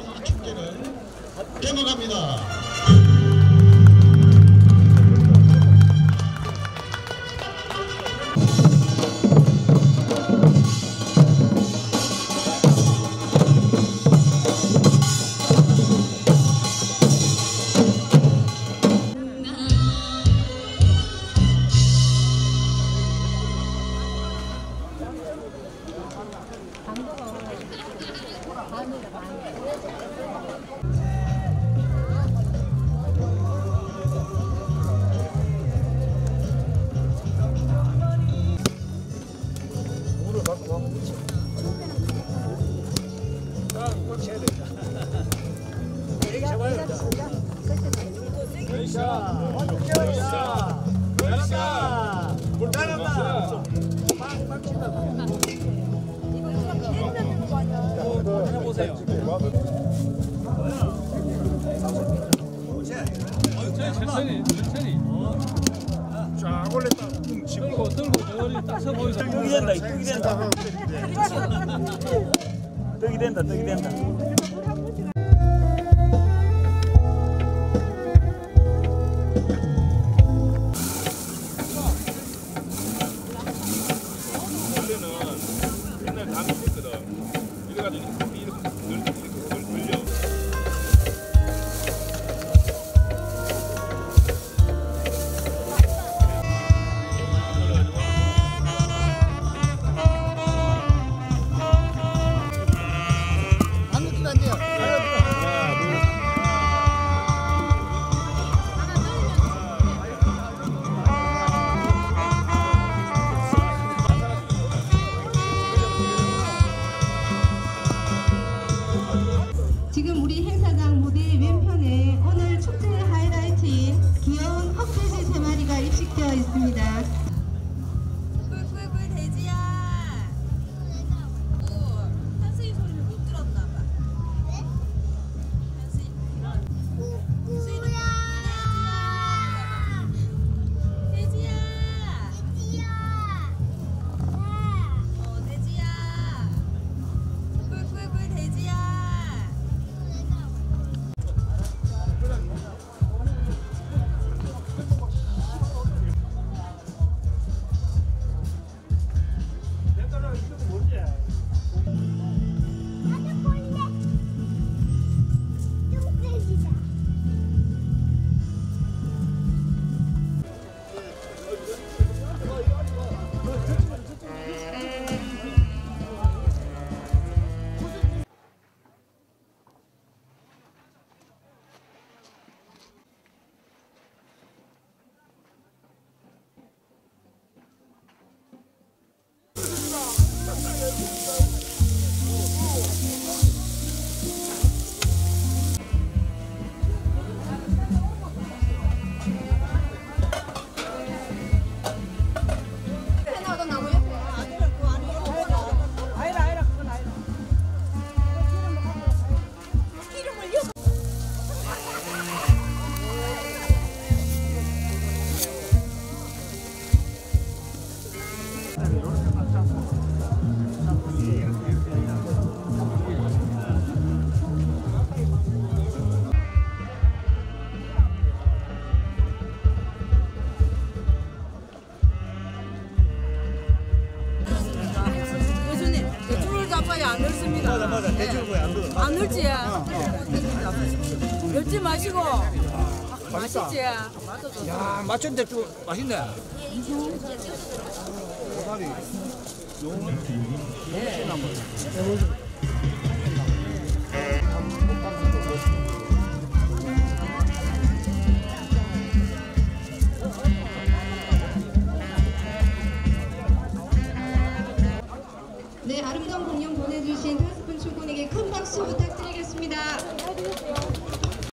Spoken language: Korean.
이 축제를 개막합니다. 자, 천천히 쫙 올렸다 들고 들고 저리 딱서 보이서 떡이 된다, 떡이 된다. 떡이 된다, 떡이 된다. 이래가지고 행사장 무대 왼편에 오늘 축제의 하이라이트인 귀여운 흑돼지 세 마리가 입식되어 있습니다. 맞아, 맞아. 대출 거야, 안 넣어. 안 넣지야. 넣지 마시고. 맛있지? 야, 맞췄는데 좀 맛있네. 박수 부탁드리겠습니다.